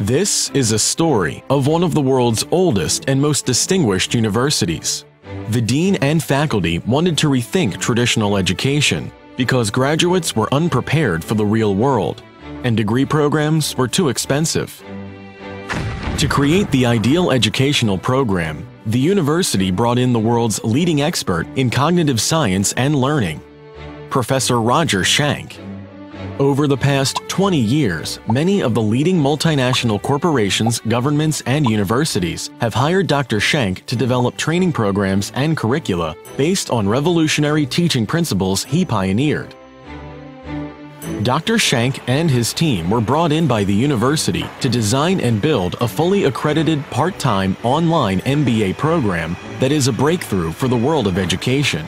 This is a story of one of the world's oldest and most distinguished universities. The dean and faculty wanted to rethink traditional education because graduates were unprepared for the real world, and degree programs were too expensive. To create the ideal educational program, the university brought in the world's leading expert in cognitive science and learning, Professor Roger Schank. Over the past 20 years, many of the leading multinational corporations, governments, and universities have hired Dr. Schank to develop training programs and curricula based on revolutionary teaching principles he pioneered. Dr. Schank and his team were brought in by the university to design and build a fully accredited part-time online MBA program that is a breakthrough for the world of education.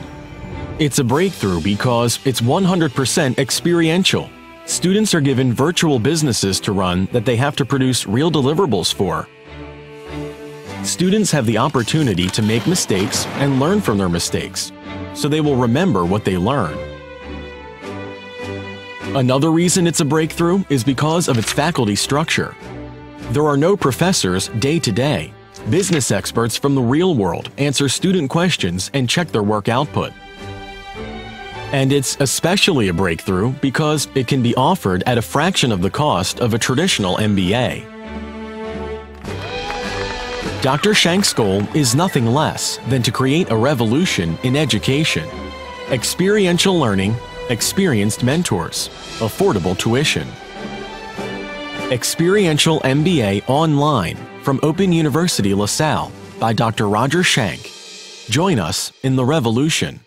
It's a breakthrough because it's 100% experiential. Students are given virtual businesses to run that they have to produce real deliverables for. Students have the opportunity to make mistakes and learn from their mistakes, so they will remember what they learn. Another reason it's a breakthrough is because of its faculty structure. There are no professors day to day. Business experts from the real world answer student questions and check their work output. And it's especially a breakthrough because it can be offered at a fraction of the cost of a traditional MBA. Dr. Schank's goal is nothing less than to create a revolution in education. Experiential learning, experienced mentors, affordable tuition. Experiential MBA online from Open University LaSalle by Dr. Roger Schank. Join us in the revolution.